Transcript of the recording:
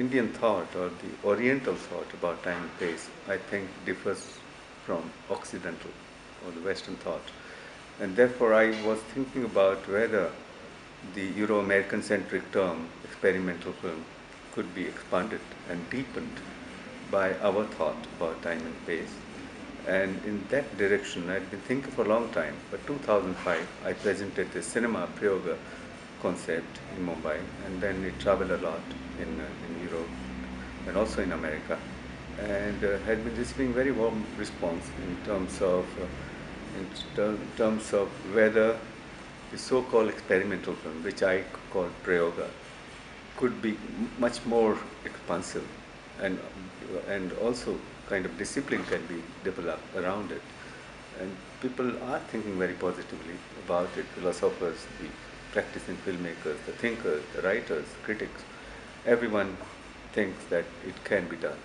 Indian thought or the Oriental thought about time and space, I think, differs from Occidental or the Western thought. And therefore, I was thinking about whether the Euro American centric term experimental film could be expanded and deepened by our thought about time and space. And in that direction, I'd been thinking for a long time. But 2005, I presented the cinema prayoga concept in Mumbai, and then it traveled a lot in, uh, in Europe and also in America, and uh, had been receiving very warm response in terms of uh, in ter- terms of whether the so-called experimental film, which I call prayoga, could be much more expansive, and and also kind of discipline can be developed around it, and people are thinking very positively about it. Philosophers, the practicing filmmakers, the thinkers, the writers, critics, everyone thinks that it can be done.